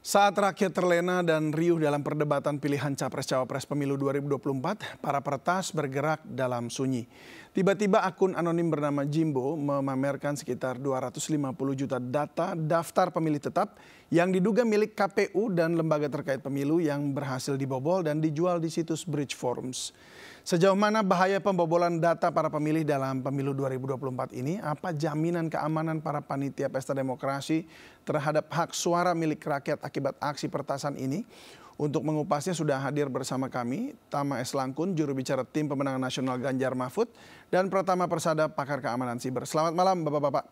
Saat rakyat terlena dan riuh dalam perdebatan pilihan Capres-Cawapres Pemilu 2024, para peretas bergerak dalam sunyi. Tiba-tiba akun anonim bernama Jimbo memamerkan sekitar 250 juta data daftar pemilih tetap yang diduga milik KPU dan lembaga terkait pemilu yang berhasil dibobol dan dijual di situs Bridge Forums. Sejauh mana bahaya pembobolan data para pemilih dalam pemilu 2024 ini? Apa jaminan keamanan para panitia pesta demokrasi terhadap hak suara milik rakyat akibat aksi pertasan ini? Untuk mengupasnya sudah hadir bersama kami Tama S. Langkun, juru bicara tim pemenangan nasional Ganjar Mahfud, dan Pratama Persada, pakar keamanan siber. Selamat malam Bapak-Bapak.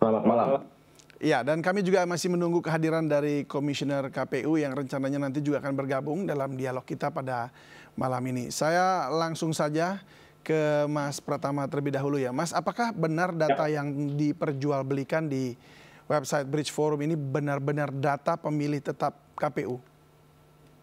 Selamat malam. Ya, dan kami juga masih menunggu kehadiran dari Komisioner KPU yang rencananya nanti juga akan bergabung dalam dialog kita pada malam ini. Saya langsung saja ke Mas Pratama terlebih dahulu ya. Mas, apakah benar data ya. yang diperjualbelikan di website Bridge Forum ini benar-benar data pemilih tetap KPU?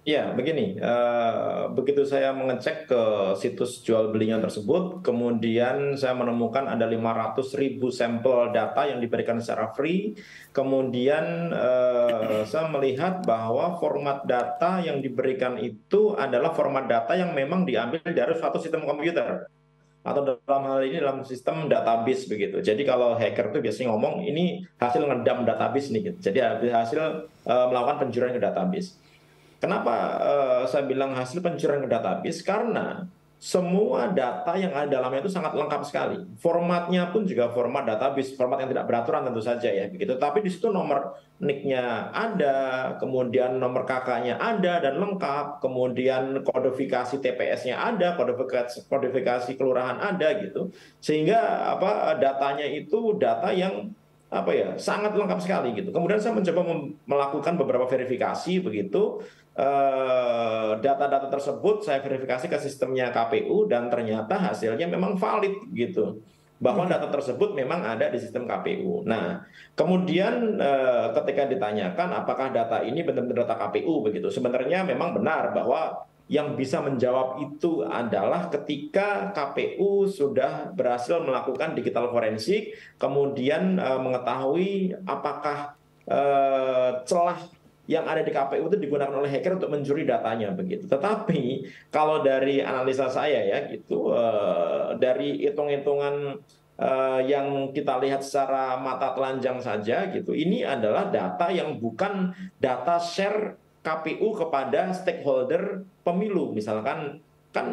Ya, begini, uh, begitu saya mengecek ke situs jual belinya tersebut, kemudian saya menemukan ada 500 ribu sampel data yang diberikan secara free, kemudian uh, saya melihat bahwa format data yang diberikan itu adalah format data yang memang diambil dari suatu sistem komputer atau dalam hal ini dalam sistem database begitu. Jadi kalau hacker itu biasanya ngomong ini hasil ngedam database nih gitu. Jadi hasil uh, melakukan pencurian ke database. Kenapa uh, saya bilang hasil pencurian ke database? Karena semua data yang ada dalamnya itu sangat lengkap sekali. Formatnya pun juga format database, format yang tidak beraturan tentu saja ya begitu. Tapi di situ nomor nicknya ada, kemudian nomor kakaknya ada dan lengkap, kemudian kodifikasi TPS-nya ada, kodifikasi kodifikasi kelurahan ada gitu. Sehingga apa datanya itu data yang apa ya sangat lengkap sekali gitu. Kemudian saya mencoba melakukan beberapa verifikasi begitu eh, data-data tersebut saya verifikasi ke sistemnya KPU dan ternyata hasilnya memang valid gitu bahwa data tersebut memang ada di sistem KPU. Nah, kemudian eh, ketika ditanyakan apakah data ini benar-benar data KPU begitu, sebenarnya memang benar bahwa yang bisa menjawab itu adalah ketika KPU sudah berhasil melakukan digital forensik, kemudian uh, mengetahui apakah uh, celah yang ada di KPU itu digunakan oleh hacker untuk mencuri datanya begitu. Tetapi kalau dari analisa saya ya gitu uh, dari hitung-hitungan uh, yang kita lihat secara mata telanjang saja gitu, ini adalah data yang bukan data share KPU kepada stakeholder pemilu. Misalkan kan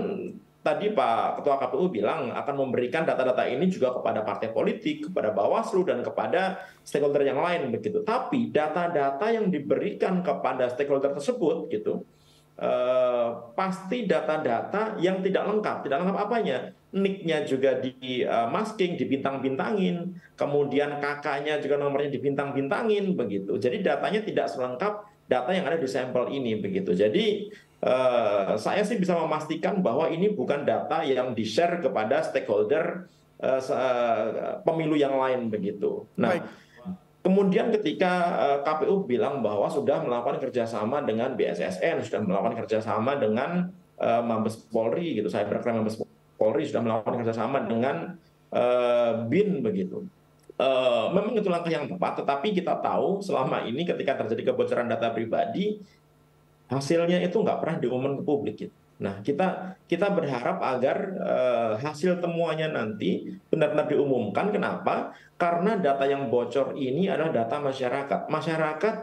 tadi Pak Ketua KPU bilang akan memberikan data-data ini juga kepada partai politik, kepada Bawaslu dan kepada stakeholder yang lain begitu. Tapi data-data yang diberikan kepada stakeholder tersebut gitu eh, pasti data-data yang tidak lengkap. Tidak lengkap apanya? Nicknya juga di uh, masking, dibintang-bintangin, kemudian kakaknya juga nomornya dibintang-bintangin begitu. Jadi datanya tidak selengkap data yang ada di sampel ini begitu. Jadi uh, saya sih bisa memastikan bahwa ini bukan data yang di-share kepada stakeholder uh, uh, pemilu yang lain begitu. Nah, Baik. kemudian ketika uh, KPU bilang bahwa sudah melakukan kerjasama dengan BSSN, sudah melakukan kerjasama dengan uh, Mabes Polri gitu, saya berkata Mabes Polri sudah melakukan kerjasama dengan uh, BIN begitu. Uh, memang itu langkah yang tepat, tetapi kita tahu selama ini ketika terjadi kebocoran data pribadi, hasilnya itu nggak pernah diumumkan ke publik. Gitu. Nah, kita kita berharap agar uh, hasil temuannya nanti benar-benar diumumkan. Kenapa? Karena data yang bocor ini adalah data masyarakat. Masyarakat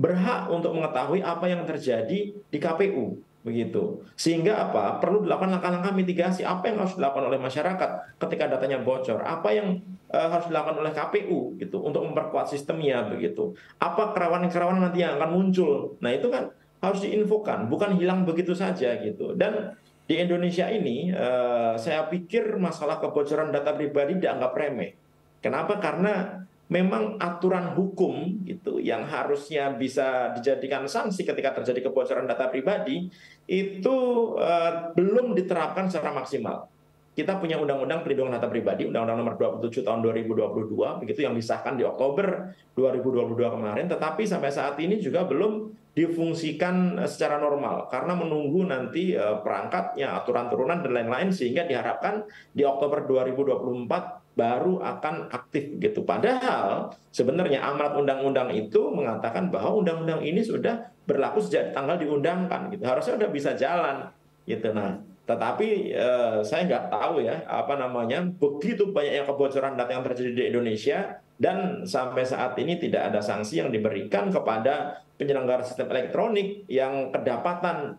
berhak untuk mengetahui apa yang terjadi di KPU begitu. Sehingga apa? Perlu dilakukan langkah-langkah mitigasi. Apa yang harus dilakukan oleh masyarakat ketika datanya bocor? Apa yang uh, harus dilakukan oleh KPU gitu untuk memperkuat sistemnya begitu? Apa kerawanan-kerawanan nanti yang akan muncul? Nah, itu kan harus diinfokan, bukan hilang begitu saja gitu. Dan di Indonesia ini uh, saya pikir masalah kebocoran data pribadi dianggap remeh. Kenapa? Karena memang aturan hukum gitu yang harusnya bisa dijadikan sanksi ketika terjadi kebocoran data pribadi itu uh, belum diterapkan secara maksimal. Kita punya Undang-Undang Perlindungan Data Pribadi, Undang-Undang Nomor 27 Tahun 2022, begitu yang disahkan di Oktober 2022 kemarin, tetapi sampai saat ini juga belum difungsikan eh, secara normal karena menunggu nanti perangkatnya, aturan turunan dan lain-lain sehingga diharapkan di Oktober 2024 baru akan aktif gitu. Padahal sebenarnya amanat undang-undang itu mengatakan bahwa undang-undang ini sudah berlaku sejak tanggal diundangkan gitu. Harusnya sudah bisa jalan gitu. Nah, tetapi eh, saya nggak tahu ya apa namanya begitu banyaknya kebocoran data yang terjadi di Indonesia dan sampai saat ini tidak ada sanksi yang diberikan kepada penyelenggara sistem elektronik yang kedapatan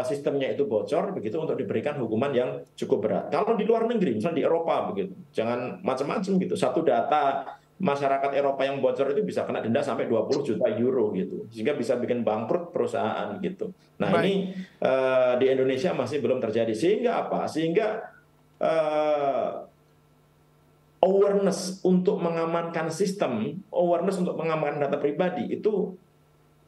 sistemnya itu bocor begitu untuk diberikan hukuman yang cukup berat. Kalau di luar negeri, misalnya di Eropa begitu, jangan macam-macam gitu. Satu data masyarakat Eropa yang bocor itu bisa kena denda sampai 20 juta euro gitu, sehingga bisa bikin bangkrut perusahaan gitu. Nah Baik. ini uh, di Indonesia masih belum terjadi, sehingga apa? Sehingga uh, awareness untuk mengamankan sistem, awareness untuk mengamankan data pribadi itu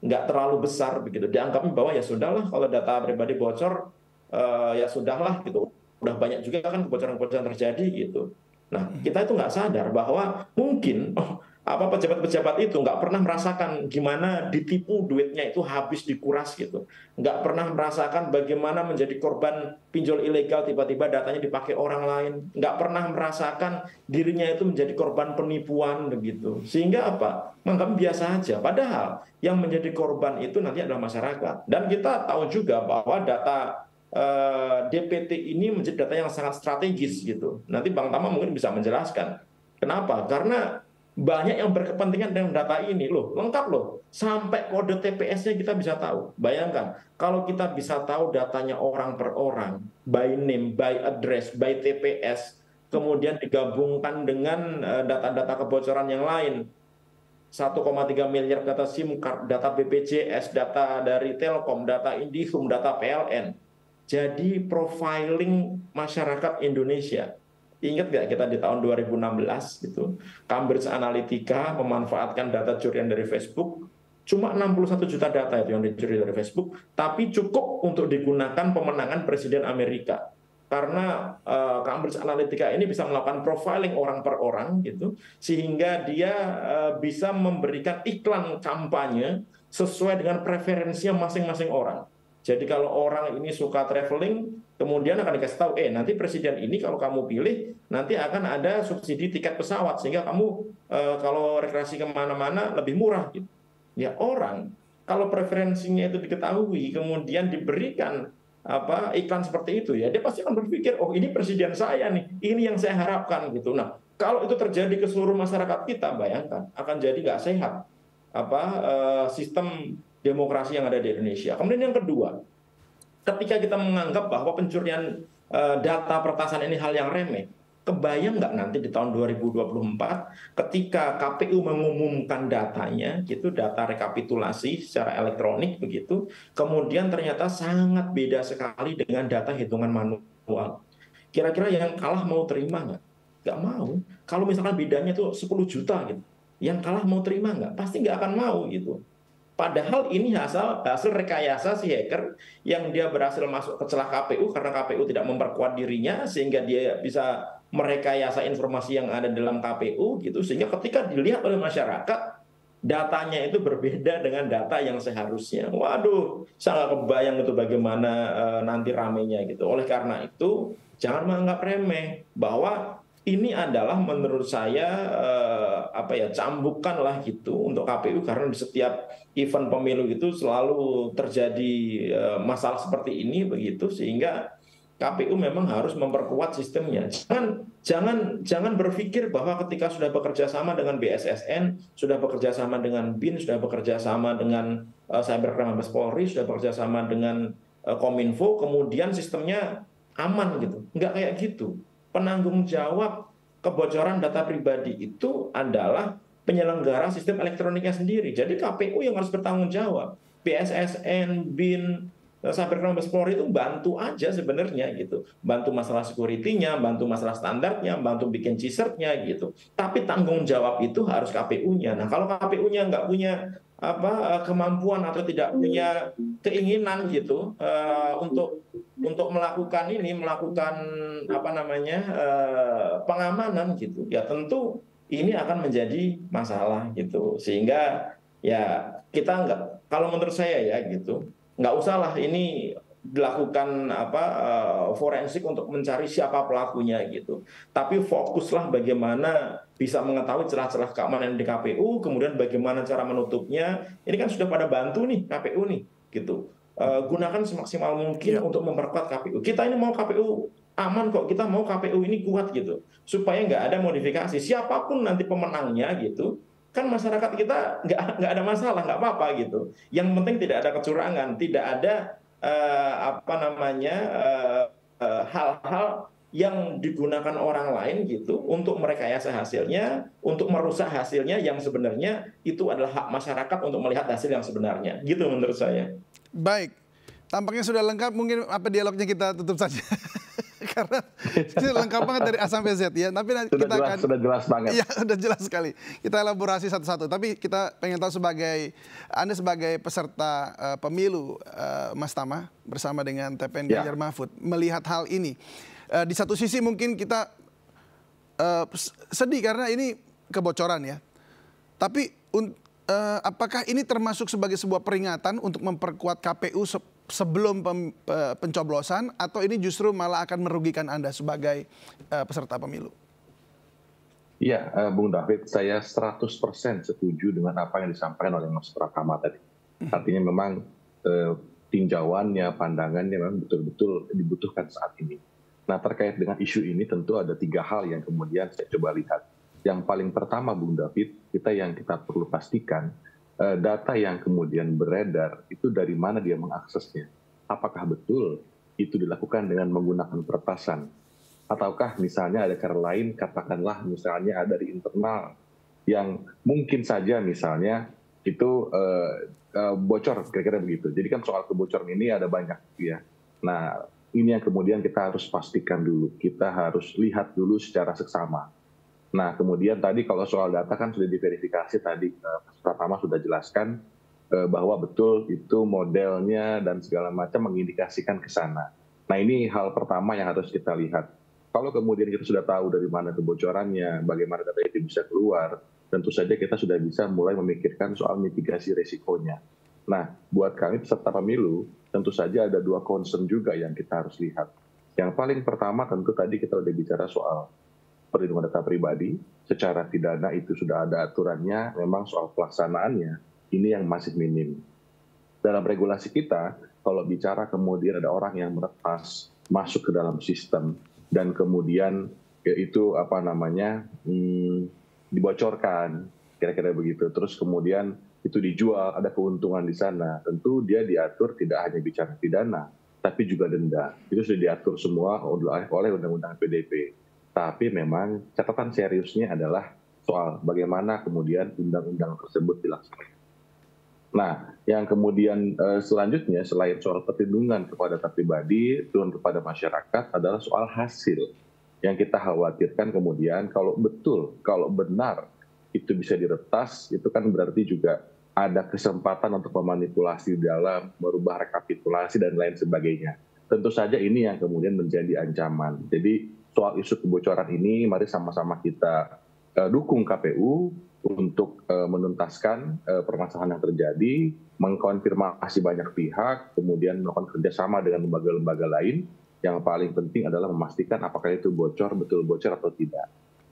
nggak terlalu besar begitu. Dianggapnya bahwa ya sudahlah kalau data pribadi bocor uh, ya sudahlah gitu. Udah banyak juga kan kebocoran-kebocoran terjadi gitu. Nah kita itu nggak sadar bahwa mungkin oh, apa pejabat-pejabat itu nggak pernah merasakan gimana ditipu duitnya itu habis dikuras gitu. Nggak pernah merasakan bagaimana menjadi korban pinjol ilegal tiba-tiba datanya dipakai orang lain. Nggak pernah merasakan dirinya itu menjadi korban penipuan begitu. Sehingga apa? Menganggap biasa aja. Padahal yang menjadi korban itu nanti adalah masyarakat. Dan kita tahu juga bahwa data eh, DPT ini menjadi data yang sangat strategis gitu. Nanti Bang Tama mungkin bisa menjelaskan kenapa. Karena banyak yang berkepentingan dengan data ini. Loh lengkap loh. Sampai kode TPS-nya kita bisa tahu. Bayangkan kalau kita bisa tahu datanya orang per orang by name by address by TPS kemudian digabungkan dengan eh, data-data kebocoran yang lain. 1,3 miliar data SIM card, data BPJS, data dari Telkom, data Indihome, data PLN. Jadi profiling masyarakat Indonesia Ingat nggak kita di tahun 2016 gitu, Cambridge Analytica memanfaatkan data curian dari Facebook, cuma 61 juta data itu yang dicuri dari Facebook, tapi cukup untuk digunakan pemenangan Presiden Amerika. Karena uh, Cambridge Analytica ini bisa melakukan profiling orang per orang gitu, sehingga dia uh, bisa memberikan iklan kampanye sesuai dengan preferensinya masing-masing orang. Jadi kalau orang ini suka traveling, kemudian akan dikasih tahu, eh nanti presiden ini kalau kamu pilih, nanti akan ada subsidi tiket pesawat sehingga kamu e, kalau rekreasi ke mana-mana lebih murah. Gitu. Ya orang kalau preferensinya itu diketahui, kemudian diberikan apa iklan seperti itu ya, dia pasti akan berpikir, oh ini presiden saya nih, ini yang saya harapkan gitu. Nah kalau itu terjadi ke seluruh masyarakat kita, bayangkan akan jadi nggak sehat apa uh, sistem demokrasi yang ada di Indonesia. Kemudian yang kedua, ketika kita menganggap bahwa pencurian uh, data pertasan ini hal yang remeh, kebayang nggak nanti di tahun 2024 ketika KPU mengumumkan datanya, gitu data rekapitulasi secara elektronik begitu, kemudian ternyata sangat beda sekali dengan data hitungan manual. Kira-kira yang kalah mau terima nggak? Nggak mau. Kalau misalkan bedanya itu 10 juta gitu, yang kalah mau terima nggak? Pasti nggak akan mau gitu. Padahal ini hasil hasil rekayasa si hacker yang dia berhasil masuk ke celah KPU karena KPU tidak memperkuat dirinya sehingga dia bisa merekayasa informasi yang ada dalam KPU gitu sehingga ketika dilihat oleh masyarakat datanya itu berbeda dengan data yang seharusnya. Waduh, sangat kebayang itu bagaimana uh, nanti ramenya gitu. Oleh karena itu jangan menganggap remeh bahwa ini adalah menurut saya eh, apa ya cambukan lah gitu untuk KPU karena di setiap event pemilu itu selalu terjadi eh, masalah seperti ini begitu sehingga KPU memang harus memperkuat sistemnya. Jangan jangan jangan berpikir bahwa ketika sudah bekerja sama dengan BSSN, sudah bekerja sama dengan BIN, sudah bekerja sama dengan uh, Cybercrime Mabes Polri, sudah bekerja sama dengan Kominfo, kemudian sistemnya aman gitu. Enggak kayak gitu penanggung jawab kebocoran data pribadi itu adalah penyelenggara sistem elektroniknya sendiri. Jadi KPU yang harus bertanggung jawab. BSSN, BIN, Cybercrime Mabes Polri itu bantu aja sebenarnya gitu. Bantu masalah security-nya, bantu masalah standarnya, bantu bikin cisertnya gitu. Tapi tanggung jawab itu harus KPU-nya. Nah kalau KPU-nya nggak punya apa kemampuan atau tidak punya keinginan gitu uh, untuk untuk melakukan ini melakukan apa namanya uh, pengamanan gitu ya tentu ini akan menjadi masalah gitu sehingga ya kita nggak kalau menurut saya ya gitu nggak usah lah ini dilakukan apa uh, forensik untuk mencari siapa pelakunya gitu. Tapi fokuslah bagaimana bisa mengetahui celah-celah keamanan di KPU, kemudian bagaimana cara menutupnya. Ini kan sudah pada bantu nih KPU nih gitu. Uh, gunakan semaksimal mungkin ya. untuk memperkuat KPU. Kita ini mau KPU aman kok, kita mau KPU ini kuat gitu. Supaya nggak ada modifikasi. Siapa pun nanti pemenangnya gitu, kan masyarakat kita nggak nggak ada masalah, nggak apa-apa gitu. Yang penting tidak ada kecurangan, tidak ada uh, apa namanya hal-hal uh, uh, yang digunakan orang lain gitu untuk merekayasa hasilnya, untuk merusak hasilnya yang sebenarnya itu adalah hak masyarakat untuk melihat hasil yang sebenarnya. Gitu menurut saya. Baik. Tampaknya sudah lengkap, mungkin apa dialognya kita tutup saja. Karena itu lengkap banget dari A sampai Z ya. Tapi sudah kita jelas, akan sudah jelas banget. Iya, sudah jelas sekali. Kita elaborasi satu-satu. Tapi kita pengen tahu sebagai Anda sebagai peserta uh, pemilu uh, Mas Tama bersama dengan TPN ya. Ganjar Mahfud melihat hal ini. Uh, di satu sisi mungkin kita uh, sedih karena ini kebocoran ya. Tapi uh, apakah ini termasuk sebagai sebuah peringatan untuk memperkuat KPU se sebelum pem, pencoblosan atau ini justru malah akan merugikan Anda sebagai uh, peserta pemilu? Iya, uh, Bung David, saya 100% setuju dengan apa yang disampaikan oleh Mas Pratama tadi. Hmm. Artinya memang uh, tinjauannya, pandangannya memang betul-betul dibutuhkan saat ini. Nah terkait dengan isu ini tentu ada tiga hal yang kemudian saya coba lihat yang paling pertama Bung David, kita yang kita perlu pastikan eh, data yang kemudian beredar itu dari mana dia mengaksesnya. Apakah betul itu dilakukan dengan menggunakan pertasan? Ataukah misalnya ada cara lain, katakanlah misalnya ada dari internal yang mungkin saja misalnya itu uh, uh, bocor kira-kira begitu. Jadi kan soal kebocoran ini ada banyak ya. Nah ini yang kemudian kita harus pastikan dulu. Kita harus lihat dulu secara seksama nah kemudian tadi kalau soal data kan sudah diverifikasi tadi eh, Mas Pratama sudah jelaskan eh, bahwa betul itu modelnya dan segala macam mengindikasikan ke sana. Nah ini hal pertama yang harus kita lihat. Kalau kemudian kita sudah tahu dari mana kebocorannya, bagaimana data itu bisa keluar, tentu saja kita sudah bisa mulai memikirkan soal mitigasi resikonya. Nah, buat kami peserta pemilu, tentu saja ada dua concern juga yang kita harus lihat. Yang paling pertama tentu tadi kita sudah bicara soal perlindungan data pribadi secara pidana itu sudah ada aturannya, memang soal pelaksanaannya ini yang masih minim. Dalam regulasi kita, kalau bicara kemudian ada orang yang meretas masuk ke dalam sistem dan kemudian ya itu apa namanya hmm, dibocorkan, kira-kira begitu. Terus kemudian itu dijual, ada keuntungan di sana. Tentu dia diatur tidak hanya bicara pidana, tapi juga denda. Itu sudah diatur semua oleh Undang-Undang PDP tapi memang catatan seriusnya adalah soal bagaimana kemudian undang-undang tersebut dilaksanakan. Nah, yang kemudian uh, selanjutnya selain soal perlindungan kepada pribadi turun kepada masyarakat adalah soal hasil yang kita khawatirkan kemudian kalau betul, kalau benar itu bisa diretas, itu kan berarti juga ada kesempatan untuk memanipulasi dalam merubah rekapitulasi dan lain sebagainya. Tentu saja ini yang kemudian menjadi ancaman. Jadi soal isu kebocoran ini mari sama-sama kita uh, dukung KPU untuk uh, menuntaskan uh, permasalahan yang terjadi, mengkonfirmasi banyak pihak, kemudian melakukan kerjasama dengan lembaga-lembaga lain. Yang paling penting adalah memastikan apakah itu bocor, betul bocor atau tidak.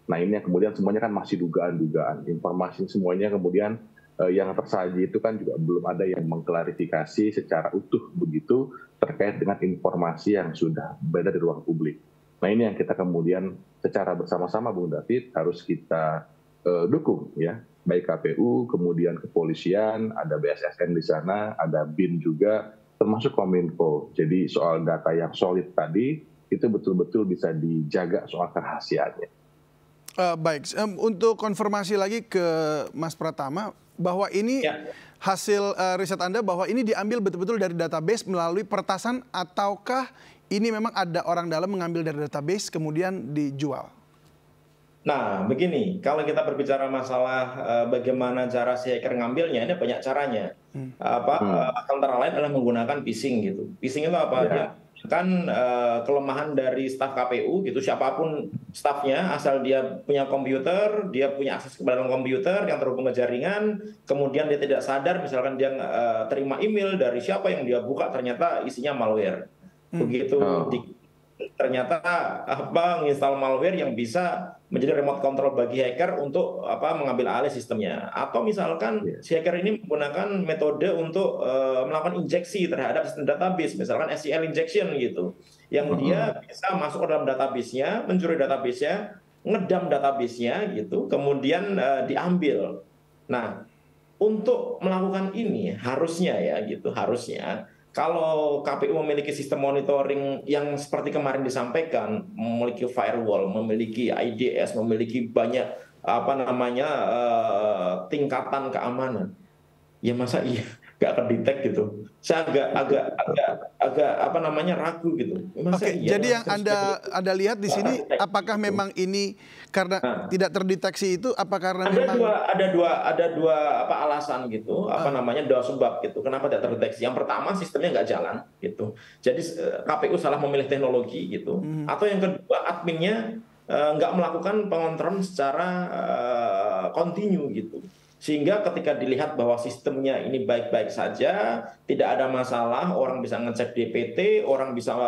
Nah ini yang kemudian semuanya kan masih dugaan-dugaan. Informasi semuanya kemudian uh, yang tersaji itu kan juga belum ada yang mengklarifikasi secara utuh begitu terkait dengan informasi yang sudah beredar di ruang publik. Nah ini yang kita kemudian secara bersama-sama Bung David harus kita uh, dukung ya, baik KPU, kemudian kepolisian, ada BSSN di sana, ada BIN juga, termasuk Kominfo. Jadi soal data yang solid tadi itu betul-betul bisa dijaga soal kerahasiaannya. Uh, baik, um, untuk konfirmasi lagi ke Mas Pratama bahwa ini ya. hasil uh, riset Anda bahwa ini diambil betul-betul dari database melalui pertasan ataukah ini memang ada orang dalam mengambil dari database kemudian dijual. Nah, begini, kalau kita berbicara masalah uh, bagaimana cara si hacker ngambilnya, ini banyak caranya. Hmm. Apa hmm. Uh, antara lain adalah menggunakan phishing gitu. Phishing itu apa? Yeah. Dia kan uh, kelemahan dari staf KPU gitu siapa pun stafnya asal dia punya komputer dia punya akses ke dalam komputer yang terhubung ke jaringan kemudian dia tidak sadar misalkan dia uh, terima email dari siapa yang dia buka ternyata isinya malware hmm. begitu oh. di, ternyata apa menginstal malware yang bisa menjadi remote control bagi hacker untuk apa mengambil alih sistemnya atau misalkan yeah. si hacker ini menggunakan metode untuk uh, melakukan injeksi terhadap sistem database misalkan SQL injection gitu yang uh -huh. dia bisa masuk ke dalam database-nya mencuri database-nya ngedam database-nya gitu kemudian uh, diambil nah untuk melakukan ini harusnya ya gitu harusnya kalau KPU memiliki sistem monitoring yang seperti kemarin disampaikan, memiliki firewall, memiliki IDS, memiliki banyak apa namanya uh, tingkatan keamanan, ya masa iya nggak kedetek gitu. Saya agak agak agak agak apa namanya ragu gitu. Masa Oke, iya, jadi yang anda anda lihat di sini, apakah memang ini karena nah. tidak terdeteksi itu, apa karena ada memang dua ada dua ada dua apa alasan gitu, apa ah. namanya dua sebab gitu. Kenapa tidak terdeteksi? Yang pertama sistemnya nggak jalan gitu. Jadi eh, KPU salah memilih teknologi gitu. Hmm. Atau yang kedua adminnya eh, nggak melakukan pengontrol secara uh, kontinu gitu sehingga ketika dilihat bahwa sistemnya ini baik-baik saja, tidak ada masalah, orang bisa ngecek DPT, orang bisa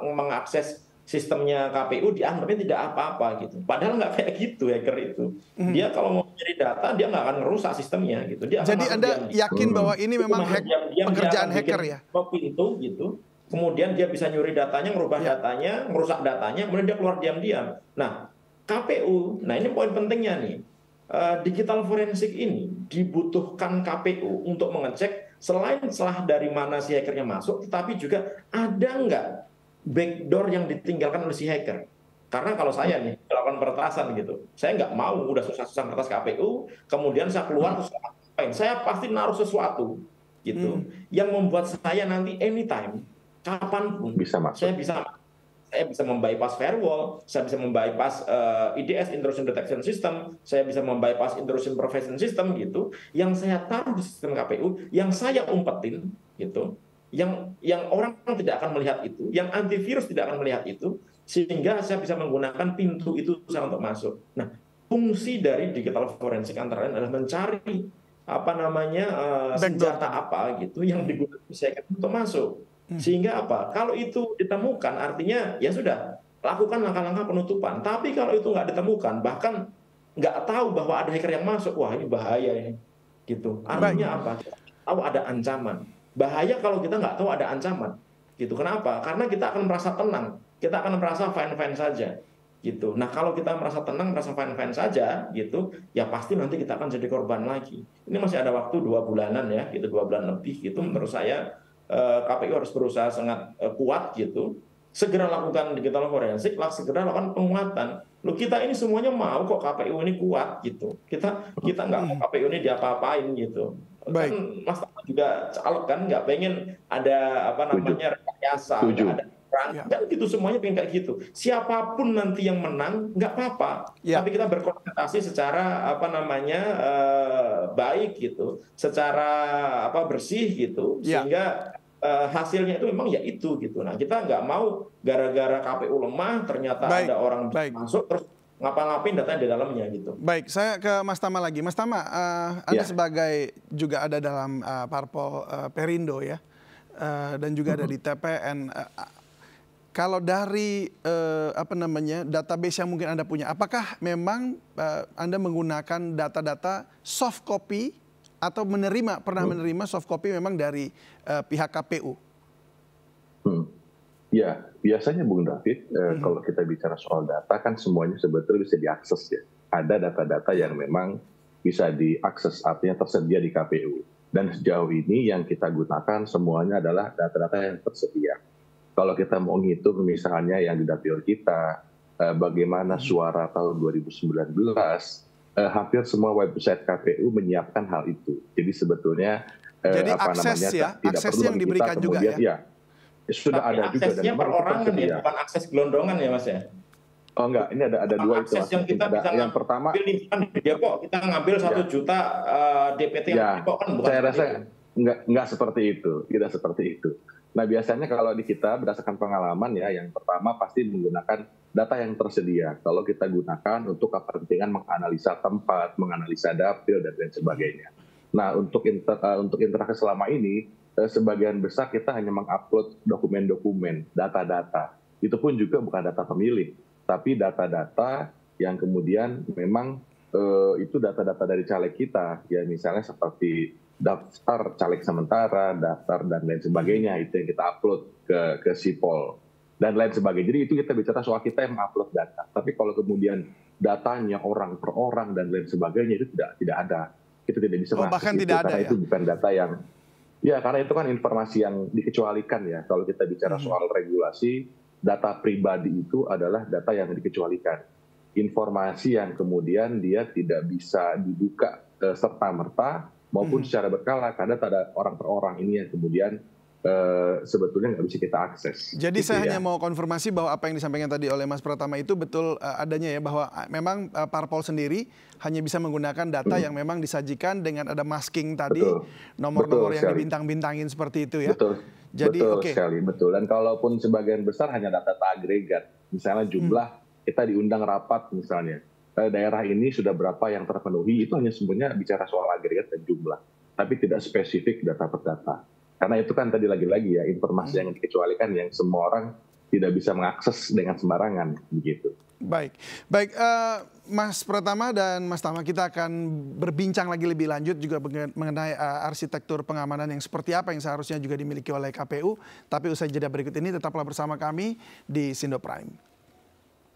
mengakses sistemnya KPU dianggapnya tidak apa-apa gitu. Padahal nggak kayak gitu hacker itu. Hmm. Dia kalau mau mencari data dia nggak akan merusak sistemnya gitu. Dia Jadi Anda diam. yakin hmm. bahwa ini memang hack, diam, diam, pekerjaan hacker ya? Pintu gitu. Kemudian dia bisa nyuri datanya, merubah ya. datanya, merusak datanya, kemudian dia keluar diam-diam. Nah, KPU, nah ini poin pentingnya nih digital forensik ini dibutuhkan KPU untuk mengecek selain celah dari mana si hackernya masuk, tetapi juga ada nggak backdoor yang ditinggalkan oleh si hacker. Karena kalau saya nih melakukan peretasan gitu, saya nggak mau udah susah-susah meretas KPU, kemudian saya keluar terus ngapain? Saya pasti naruh sesuatu gitu, hmm. yang membuat saya nanti anytime, kapan pun bisa masuk. saya bisa saya bisa membypass firewall, saya bisa membypass uh, eh, IDS intrusion detection system, saya bisa membypass intrusion prevention system gitu, yang saya taruh di sistem KPU, yang saya umpetin gitu, yang yang orang tidak akan melihat itu, yang antivirus tidak akan melihat itu, sehingga saya bisa menggunakan pintu itu saya untuk masuk. Nah, fungsi dari digital forensik antara lain adalah mencari apa namanya uh, senjata apa gitu yang digunakan untuk masuk. Hmm. Sehingga apa? Kalau itu ditemukan artinya ya sudah lakukan langkah-langkah penutupan. Tapi kalau itu nggak ditemukan, bahkan nggak tahu bahwa ada hacker yang masuk, wah ini bahaya ini. Gitu. Artinya apa? Tahu ada ancaman. Bahaya kalau kita nggak tahu ada ancaman. Gitu. Kenapa? Karena kita akan merasa tenang. Kita akan merasa fine-fine saja. Gitu. Nah kalau kita merasa tenang, merasa fine-fine saja, gitu, ya pasti nanti kita akan jadi korban lagi. Ini masih ada waktu dua bulanan ya, gitu dua bulan lebih. Gitu menurut saya KPU harus berusaha sangat eh, kuat gitu segera lakukan digital forensik, lah segera lakukan penguatan. Lu kita ini semuanya mau kok KPU ini kuat gitu. Kita kita nggak mau KPU ini diapa-apain gitu. Kan Baik. Kan Mas juga caleg kan nggak pengen ada apa namanya rekayasa, ada perang, ya. kan gitu semuanya pengen kayak gitu. Siapa pun nanti yang menang nggak apa-apa, ya. tapi kita berkontestasi secara apa namanya uh, baik gitu, secara apa bersih gitu, ya. sehingga hasilnya itu memang ya itu gitu. Nah kita nggak mau gara-gara KPU lemah ternyata baik, ada orang baik. masuk terus ngapa-ngapain datanya di dalamnya gitu. Baik, saya ke Mas Tama lagi. Mas Tama, uh, Anda ya. sebagai juga ada dalam uh, parpol uh, Perindo ya, uh, dan juga ada di TPN. Uh, kalau dari uh, apa namanya database yang mungkin Anda punya, apakah memang uh, Anda menggunakan data-data soft copy atau menerima pernah hmm. menerima soft copy memang dari uh, pihak KPU? Hmm. Ya, biasanya Bung David, eh, hmm. kalau kita bicara soal data kan semuanya sebetulnya bisa diakses ya. Ada data-data yang memang bisa diakses, artinya tersedia di KPU. Dan sejauh ini yang kita gunakan semuanya adalah data-data yang tersedia. Kalau kita mau ngitung misalnya yang di dapil kita, eh, bagaimana hmm. suara tahun 2019, uh, hampir semua website KPU menyiapkan hal itu. Jadi sebetulnya uh, Jadi apa akses namanya ya, tidak akses perlu yang diberikan kita, juga kemudian, ya. ya. Sudah Tapi ada juga dan perorangan ya, bukan akses gelondongan ya Mas ya. Oh enggak, ini ada ada dua akses itu. yang kita ada, bisa yang pertama di Depok kita ngambil satu ya. juta uh, DPT ya, yang Depok kan bukan saya rasa itu. enggak enggak seperti itu, tidak seperti itu. Nah biasanya kalau di kita berdasarkan pengalaman ya, yang pertama pasti menggunakan data yang tersedia. Kalau kita gunakan untuk kepentingan menganalisa tempat, menganalisa dapil dan lain sebagainya. Nah untuk inter, uh, untuk interaksi selama ini, uh, sebagian besar kita hanya mengupload dokumen-dokumen, data-data. Itu pun juga bukan data pemilih, tapi data-data yang kemudian memang uh, itu data-data dari caleg kita, ya misalnya seperti daftar caleg sementara, daftar dan lain sebagainya itu yang kita upload ke ke Sipol dan lain sebagainya. Jadi itu kita bicara soal kita yang upload data. Tapi kalau kemudian datanya orang per orang dan lain sebagainya itu tidak tidak ada. Kita tidak bisa oh, bahkan tidak ada karena ya? itu bukan data yang ya karena itu kan informasi yang dikecualikan ya. Kalau kita bicara hmm. soal regulasi, data pribadi itu adalah data yang dikecualikan. Informasi yang kemudian dia tidak bisa dibuka eh, serta merta maupun hmm. secara berkala karena ada orang per orang ini yang kemudian Uh, sebetulnya nggak bisa kita akses. Jadi gitu saya ya. hanya mau konfirmasi bahwa apa yang disampaikan tadi oleh Mas Pratama itu betul uh, adanya ya bahwa uh, memang uh, parpol sendiri hanya bisa menggunakan data hmm. yang memang disajikan dengan ada masking tadi nomor-nomor yang dibintang-bintangin seperti itu ya. Betul. Jadi betul okay. sekali betul. Dan kalaupun sebagian besar hanya data-data agregat, misalnya jumlah hmm. kita diundang rapat misalnya Eh, daerah ini sudah berapa yang terpenuhi itu hanya sebenarnya bicara soal agregat dan jumlah, tapi tidak spesifik data per data. Karena itu kan tadi lagi-lagi ya informasi yang dikecualikan yang semua orang tidak bisa mengakses dengan sembarangan begitu. Baik, baik uh, Mas Pratama dan Mas Tama kita akan berbincang lagi lebih lanjut juga mengenai uh, arsitektur pengamanan yang seperti apa yang seharusnya juga dimiliki oleh KPU. Tapi usai jeda berikut ini tetaplah bersama kami di Sindo Prime.